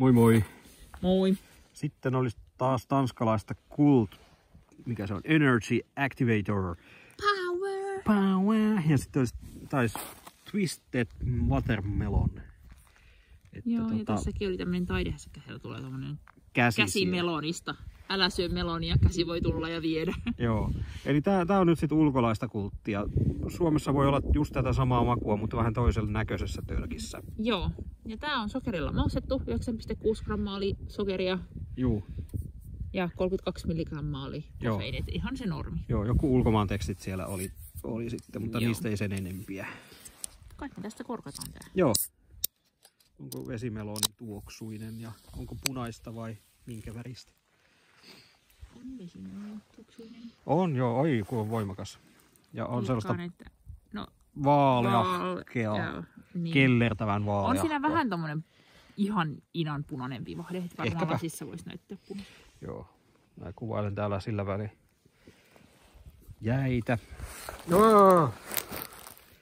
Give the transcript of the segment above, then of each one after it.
Moi moi. Moi. Sitten olisi taas tanskalaista Kult, mikä se on, Energy Activator. Power. Power. Ja sitten olisi taisi Twisted Watermelon. Että Joo, ja tässäkin oli tämmönen taidehässäkä, siellä tulee tämmönen käsi, käsi siellä. melonista. Älä syö melonia, käsi voi tulla ja viedä. Joo. Eli tää, tää on nyt sitten ulkolaista kulttia. Suomessa voi olla just tätä samaa makua, mutta vähän toisella näköisessä tölkissä. Joo, ja tää on sokerilla maustettu. 9,6 grammaa oli sokeria Juu. ja 32 milligrammaa oli Joo. kofeiinit. Ihan se normi. Joo, joku ulkomaan tekstit siellä oli, oli sitten, mutta Joo. niistä ei sen enempiä. Kai me tästä korkataan tää. Joo. Onko vesimeloni tuoksuinen ja onko punaista vai minkä väristä? On vesimeloni tuksuinen. On joo, oi kun on voimakas. Ja on sellaista Veikkaan, että... No, vaaleahkea, joo, niin. kellertävän On vaaleahkoa. siinä vähän tommonen ihan inan punainen vivahde. että Varmaan Ehkäpä. lasissa voisi näyttää punaista. Joo, mä kuvailen täällä sillä väliin. Jäitä. Joo.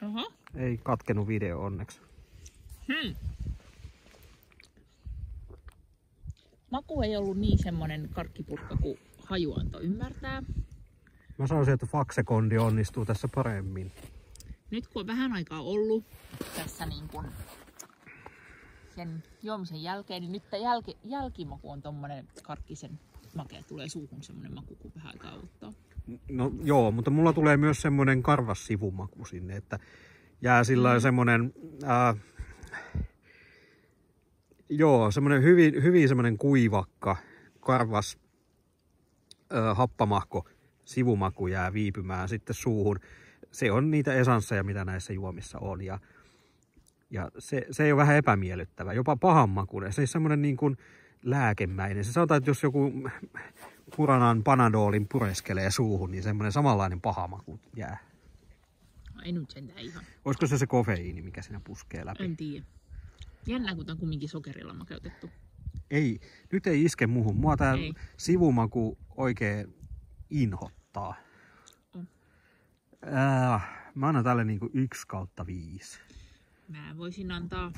Oho. Ei katkenut video onneksi. Hmm. Maku ei ollut niin semmonen karkkipurkka kuin haju antoi ymmärtää. Mä sanoisin, että Faksekondi onnistuu tässä paremmin. Nyt kun on vähän aikaa ollut tässä niin kun sen juomisen jälkeen, niin nyt tämä jälki, jälkimaku on tommonen karkkisen makea. Tulee suuhun semmonen maku, kun vähän aikaa ottaa. No joo, mutta mulla tulee myös semmoinen karvas sivumaku sinne, että jää sillä mm. semmoinen, ää, joo, semmoinen hyvin, hyvin semmoinen kuivakka, karvas ää, happamahko sivumaku jää viipymään sitten suuhun. Se on niitä esansseja, mitä näissä juomissa on ja, ja se, se ei ole vähän epämiellyttävä, jopa pahan makuinen. Se ei semmoinen niin kuin lääkemäinen. Se sanotaan, että jos joku Puranan panadolin pureskelee suuhun, niin semmoinen samanlainen paha maku jää. No, ei nyt sentään ihan. Olisiko se se kofeiini, mikä siinä puskee läpi? En tiedä. Jännä, kun tää on kumminkin sokerilla makeutettu. Ei, nyt ei iske muuhun. Mua Ei. sivumaku oikein inhottaa. Äh, mä annan tälle niinku 1 kautta 5. Mä voisin antaa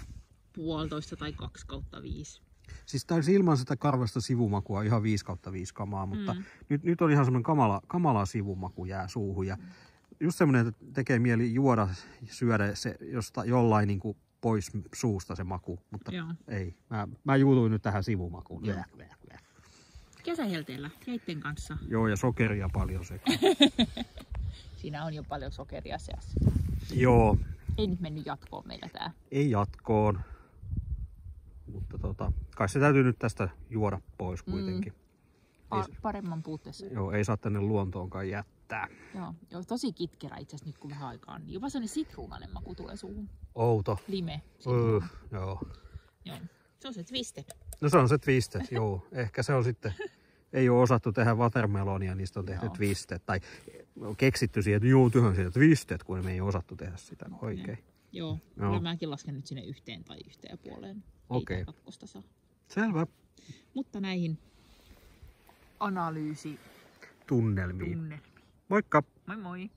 puolitoista tai kaksi kautta viisi. Siis tää olisi ilman sitä karvasta sivumakua ihan 5 kautta 5 kamaa, mutta Mm. nyt, nyt on ihan semmoinen kamala, kamala sivumaku jää suuhun. Ja just semmoinen, että tekee mieli juoda, syödä se josta, jollain niin kuin pois suusta se maku, mutta Joo. ei. Mä, mä juutuin nyt tähän sivumakuun. Joo. Joo. Väh, väh, väh. Kesähelteellä jäitten kanssa. Joo, ja sokeria paljon sekä. Siinä on jo paljon sokeria seassa. Joo, Ei nyt mennyt jatkoon meillä tää. ei jatkoon. Mutta tota, kai se täytyy nyt tästä juoda pois kuitenkin. Pa- paremman puutteessa. Joo, ei saa tänne luontoonkaan jättää. Joo, joo, tosi kitkerä itse asiassa nyt kun vähän aikaa on. Jopa sellainen sitruunainen maku tulee suuhun. Outo. Lime. Sitruuna. joo. Joo. Se on se twisted. No se on se twisted, joo. Ehkä se on sitten, ei ole osattu tehdä watermelonia, niistä on tehty Joo. twisted. Tai on keksitty siihen, että joo, tyhön siitä twisted, kun me ei osattu tehdä sitä oikein. Joo, Joo. kyllä mäkin lasken nyt sinne yhteen tai yhteen puoleen. Okei. Ei kakkosta saa. Selvä. Mutta näihin analyysi Tunnelmiin. tunne. Moikka! Moi moi!